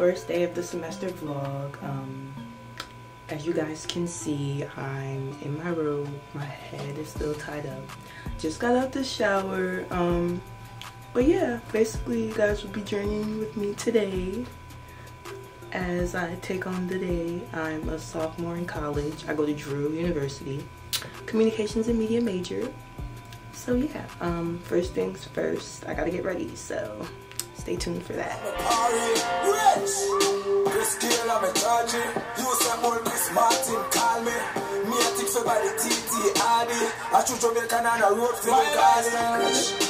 first day of the semester vlog. Um, as you guys can see, I'm in my room. My head is still tied up. Just got out the shower. Um, but yeah, basically you guys will be journeying with me today as I take on the day. I'm a sophomore in college. I go to Drew University, communications and media major. So yeah, um, first things first, I gotta get ready. So stay tuned for that.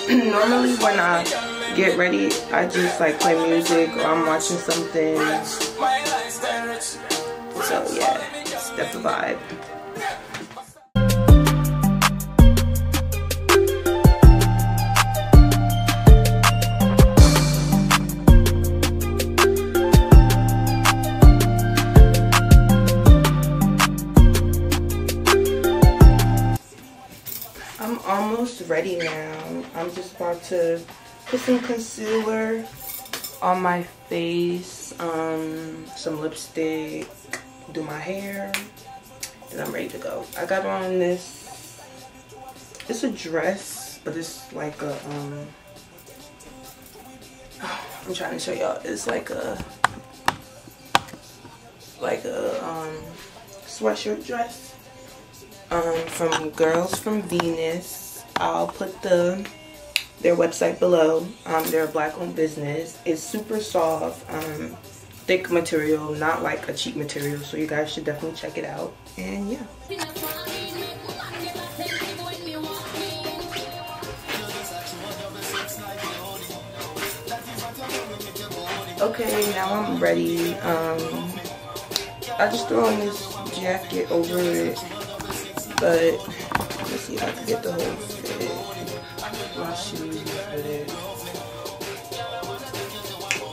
Normally when I get ready, I just like play music or I'm watching something. So yeah, that's the vibe. I'm just about to put some concealer on my face, um, some lipstick, do my hair, and I'm ready to go. I got on this, it's a dress, but it's like a, um, I'm trying to show y'all, it's like a, like a um, sweatshirt dress um, from Girls from Venus. I'll put the their website below. Um, they're a black-owned business. It's super soft, um, thick material, not like a cheap material. So you guys should definitely check it out. And yeah. Okay, now I'm ready. Um, I just throw on this jacket over it but let's see if I can get the whole fit. Shoes fitted.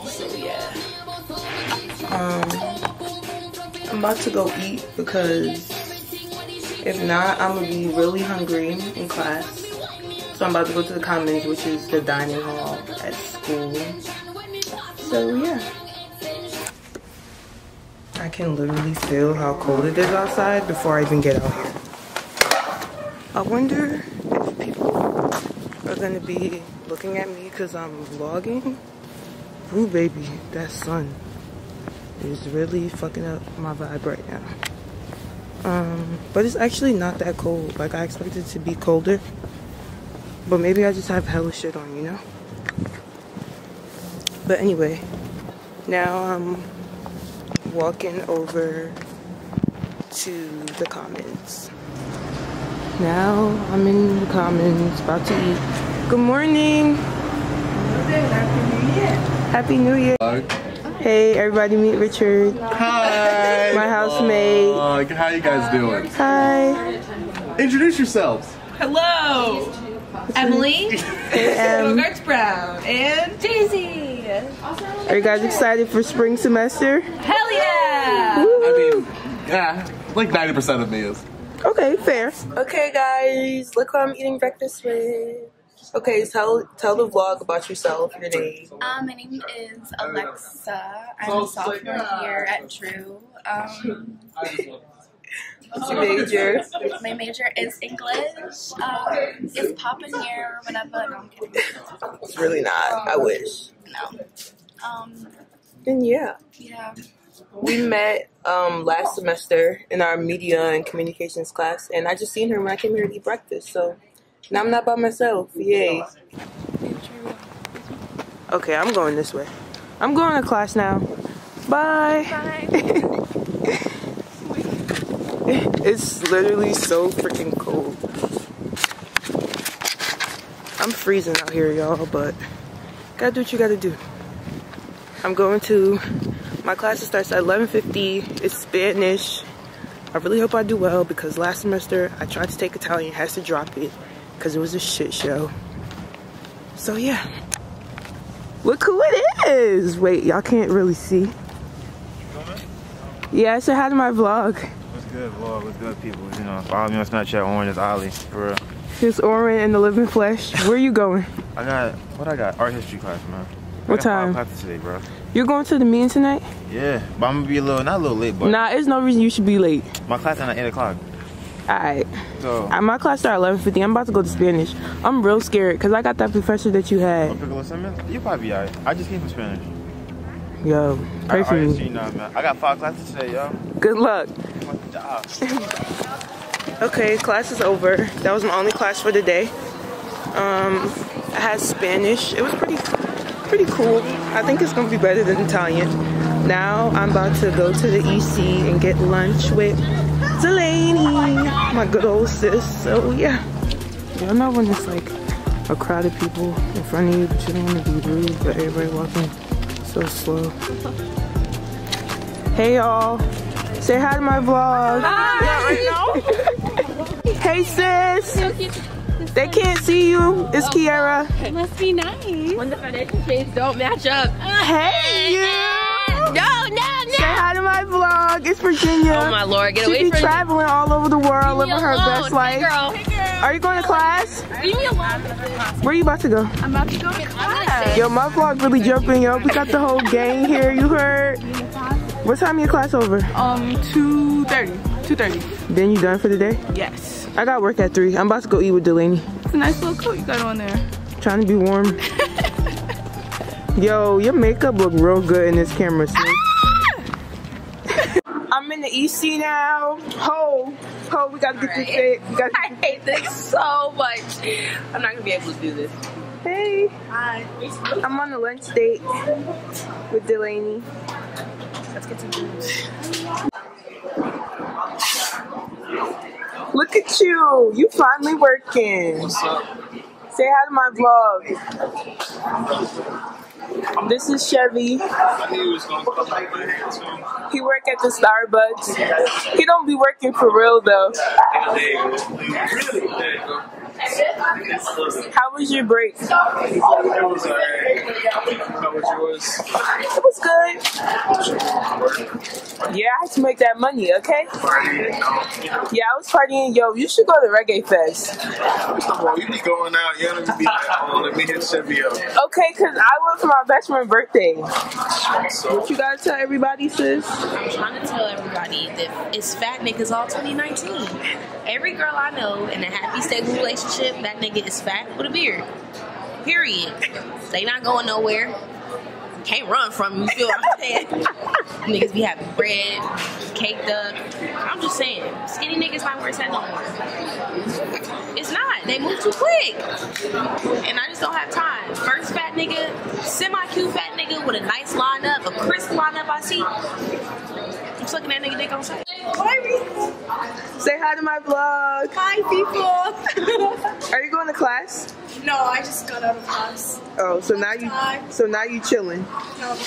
So yeah. Um, I'm about to go eat because if not, I'm gonna be really hungry in class. So I'm about to go to the Commons, which is the dining hall at school. So yeah. I can literally feel how cold it is outside before I even get out here. I wonder are gonna be looking at me because I'm vlogging. Ooh, baby, that sun is really fucking up my vibe right now. Um, but it's actually not that cold. Like I expected to be colder, but maybe I just have hella shit on, you know. But anyway, now I'm walking over to the Commons. Now I'm in the Commons, about to eat. Good morning. Happy New Year. Happy New Year. Hey, everybody, meet Richard. Hi. My housemate. Uh, how you guys doing? Hi. Introduce yourselves. Hello, Emily, Hey, Bogarts Brown, and Daisy. are you guys excited for spring semester? Hell yeah! I mean, yeah, like 90% of me is. Okay, fair. Okay, guys, look who I'm eating breakfast with. Okay, tell tell the vlog about yourself, your name. Um, my name is Alexa. I'm a sophomore here at Drew. Um, What's your major? my major is English. Um, it's popping here or whatever. No, I'm kidding. It's really not. I wish. No. Um, Then yeah. yeah. We met um last semester in our media and communications class, and I just seen her when I came here to eat breakfast. So now I'm not by myself. Yay. Okay, I'm going this way. I'm going to class now. Bye. it's literally so freaking cold. I'm freezing out here, y'all, but gotta do what you gotta do. I'm going to my class starts at 11:50. It's Spanish. I really hope I do well because last semester I tried to take Italian, has to drop it because it was a shit show. So yeah, look who it is. Wait, y'all can't really see. Yeah, I said hi to my vlog. What's good, vlog? What's good, people? You know, follow me on Snapchat. Orange is Ali, for real. Here's Oren in the living flesh. Where you going? I got what I got art history class, man. What five time? classes today, bro. You're going to the meeting tonight? Yeah, but I'm gonna be a little, not a little late, but Nah, there's no reason you should be late. my class at 8 o'clock. Alright. So, My class starts at 11:50. I'm about to go to Spanish. I'm real scared because I got that professor that you had. You probably be alright. I just came from Spanish. Yo, pray I for me. that, man. I got five classes today, yo. Good luck. Okay, class is over. That was my only class for the day. Um, I had Spanish. It was pretty, pretty cool. I think it's gonna be better than Italian. Now I'm about to go to the EC and get lunch with Delaney, my good old sis. So yeah, y'all know when it's like a crowd of people in front of you, but you don't want to be rude, but everybody walking so slow. Hey y'all, say hi to my vlog. Hey sis! They can't see you. It's Kiara. It must be nice. When the financial shades don't match up. Hey you! No, no, no. Say hi to my vlog. It's Virginia. Oh my lord, get she away from me. She be traveling all over the world, living her best Hey life. girl. Hey girl. Are you going to class? Leave me alone. Where are you about to go? I'm about to go to class. Yo, my vlog really jumping, yo. We got the whole gang here. You heard? What time your class over? Um, 2.30. 2.30. Then you done for the day? Yes. I got work at 3. I'm about to go eat with Delaney. It's a nice little coat you got on there. Trying to be warm. Yo, your makeup look real good in this camera, sis. Ah! I'm in the EC now. Ho, ho, we gotta get this fit. Gotta I hate this so much. I'm not gonna be able to do this. Hey, Hi. I'm on a lunch date with Delaney. Let's get some food. Look at you. You finally working. What's up? Say hi to my vlog. This is Chevy. He work at the Starbucks. He don't be working for real though. How was your break? Uh, it was good. Yeah, I had to make that money, okay? Yeah, I was partying. Yo, you should go to Reggae Fest. You be going out, you don't be like, oh, let me hit Chevy up. Okay, because I went for my best friend's birthday. What you gotta tell everybody, sis? I'm trying to tell everybody that it's fat niggas all 2019. Every girl I know in a happy, stable relationship, that nigga is fat with a beard. Period. They not going nowhere. Can't run from you feel what I'm saying? niggas be having bread, caked up. I'm just saying, skinny niggas not where it's at no more. It's not. They move too quick. And I just don't have time. First fat nigga, semi-cute fat nigga with a nice lineup, a crisp lineup I see. I'm sucking that nigga dick on site. Say hi to my vlog. Hi, people. Are you going to class? no, I just got out of class. Oh, so now you Hi. so now you chilling. No.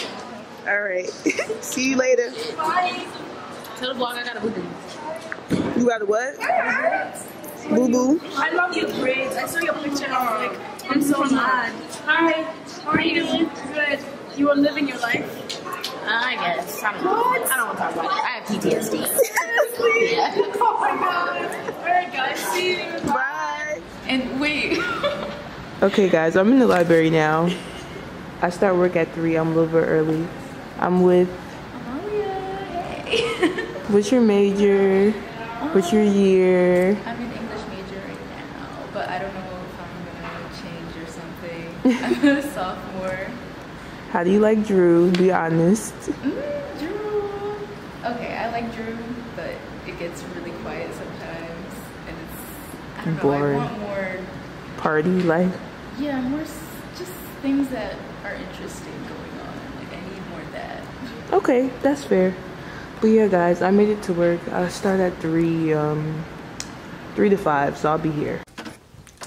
All right. See you later. Bye. Tell the vlog I got a boo You got a what? Boo boo. I love your braids. I saw your picture and I was like, I'm so mad. Hi. How are you doing? Good. You are living your life. I guess. I don't know. I don't want to talk about it. I have PTSD. Seriously? Yeah. Oh my god. Alright guys, see you. Bye. And wait. Okay, guys, I'm in the library now. I start work at three. I'm a little bit early. I'm with. Oh, What's your major? What's your um, year? I'm in English major right now, but I don't know if I'm gonna change or something. I'm a sophomore. How do you like Drew? Be honest. Mm, Drew. Okay, I like Drew, but it gets really quiet sometimes, and it's I know. Boring. I want more. Party life. Yeah, more s- just things that are interesting going on. Like I need more of that. Okay, that's fair. But yeah, guys, I made it to work. I start at three, um, three to five, so I'll be here.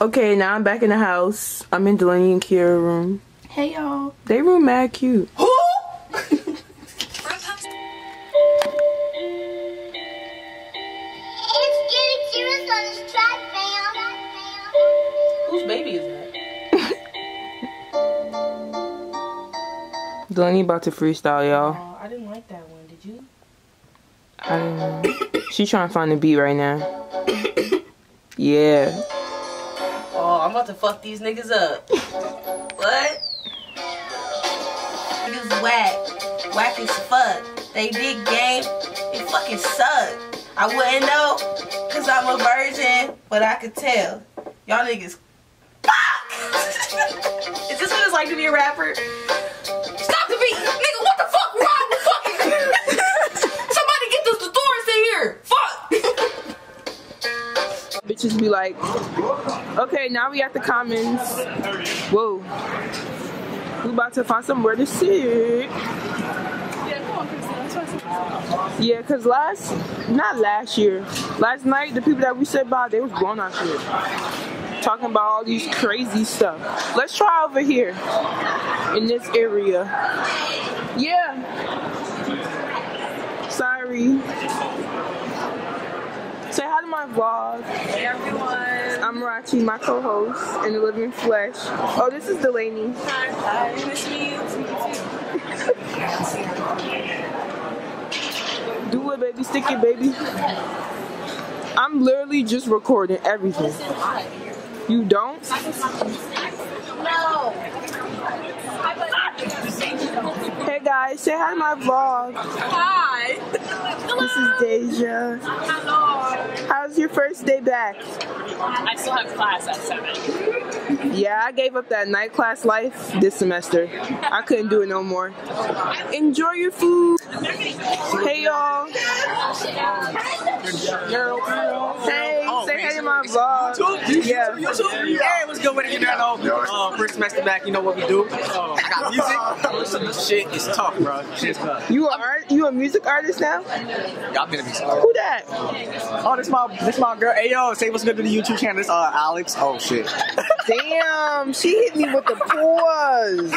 Okay, now I'm back in the house. I'm in Delaney and Kiara room. Hey y'all. They room mad cute. It's getting serious on this track, fam. Whose baby is that? Delaney about to freestyle, y'all. Oh, I didn't like that one. Did you? I don't know. She trying to find the beat right now. Yeah. Oh, I'm about to fuck these niggas up. What? Whack. Whack as fuck. They big game. It fucking suck. I wouldn't know, cause I'm a virgin, but I could tell. Y'all niggas fuck! Is this what it's like to be a rapper? Stop the beat! Nigga, what the fuck wrong with fucking Somebody get this Doris in here! Fuck! Bitches be like, okay, now we at the commons. Whoa. About to find somewhere to sit. Yeah, cause last, not last year, last night the people that we said by, they was going out here talking about all these crazy stuff. Let's try over here in this area. Yeah. Sorry. Say hi to my vlog. Hey everyone. I'm Rachi, my co-host in the living flesh. Oh, this is Delaney. Hi. Hi. Nice to meet you. Nice to meet you too. Do it, baby. Stick it, baby. I'm literally just recording everything. You don't? No. Hey guys, say hi to my vlog. Hi. Hello. This is Deja. Hello. How's your first day back? I still have class at seven. Yeah, I gave up that night class life this semester. I couldn't do it no more. Enjoy your food. Hey y'all. Hey, to my vlog. Yeah. Yeah, what's good with it? You know, uh, first semester back, you know what we do. Uh, I got music. This shit is tough, bro. Shit's tough. You are art, you a music artist now? Y'all been a music Who that? Oh, this my this my girl. Hey yo, say what's good to the YouTube channel. This uh Alex. Oh shit. Damn, she hit me with the pause.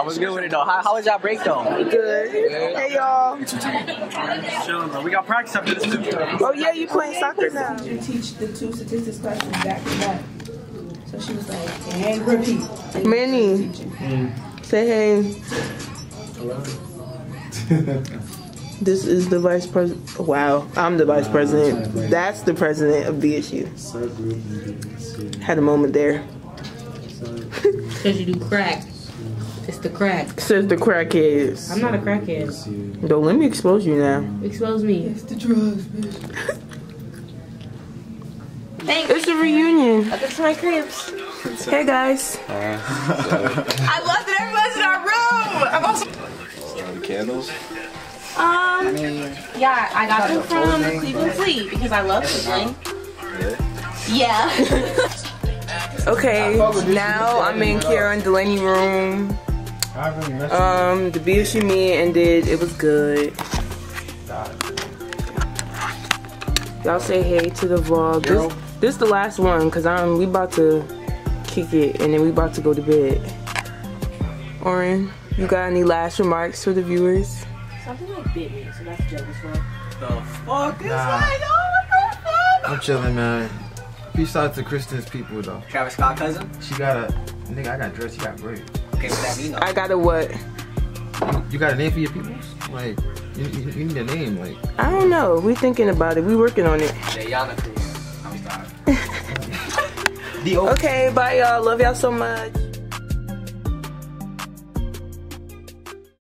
I was good with it though. How, how was y'all break though? Good. Hey y'all. Chilling. We got practice after this too. Oh yeah, you playing soccer now? You teach the two statistics classes back to back. So she was like, and repeat. Manny, say hey. This is the vice president. Wow, I'm the vice president. That's the president of BSU. Had a moment there. Because you do crack. It's the crack. Says the crackheads. I'm not a crackhead. Don't let me expose you now. Expose me. It's the drugs, bitch. Thanks. It's a reunion. Welcome to my cribs. Hey guys. I love that everyone's in our room! I'm also The candles. Um, yeah, I got them from the Cleveland Fleet because I love Cleveland. Yeah. Okay, now I'm in Kara and Delaney room. Um, the BSU meet ended. It was good. Y'all say hey to the vlog. This this the last one because I'm we about to kick it and then we about to go to bed. Oren, you got any last remarks for the viewers? Something like bit me, so that's joke as well. The fuck is Nah. going on? What? I'm chilling, man. Peace out to Kristen's people, though. Travis Scott cousin? She got a nigga. I got dressed. He got braids. Okay, what that mean though? I got a what? You, you got a name for your peoples? Like, you, you, you need a name. Like, I don't know. We thinking about it. We working on it. Jayana crew. I'm sorry. Okay, bye y'all. Love y'all so much.